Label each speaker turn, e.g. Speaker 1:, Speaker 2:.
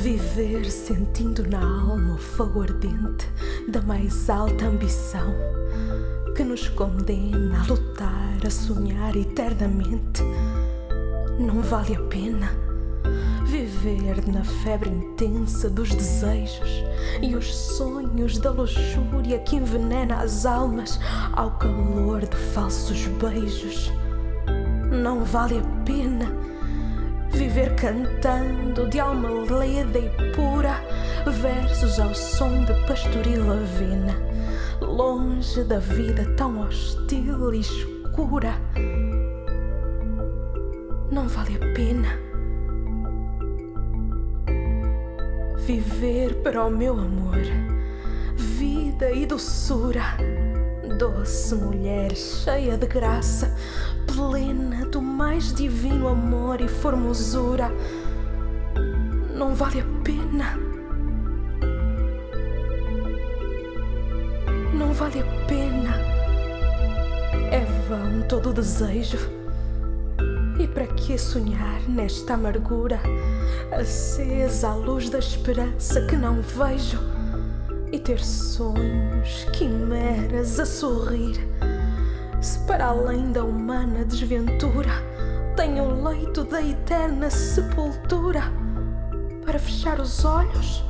Speaker 1: Viver sentindo na alma o fogo ardente da mais alta ambição que nos condena a lutar, a sonhar eternamente. Não vale a pena viver na febre intensa dos desejos e os sonhos da luxúria que envenena as almas ao calor de falsos beijos. Não vale a pena viver cantando de alma leda e pura versos ao som de pastoril avena, longe da vida tão hostil e escura. Não vale a pena viver para o meu amor, vida e doçura. Doce mulher cheia de graça, plena do mais divino amor e formosura. Não vale a pena. Não vale a pena. É vão todo o desejo. Para que sonhar nesta amargura, acesa à luz da esperança que não vejo, e ter sonhos, quimeras a sorrir? Se para além da humana desventura tenho o leito da eterna sepultura para fechar os olhos.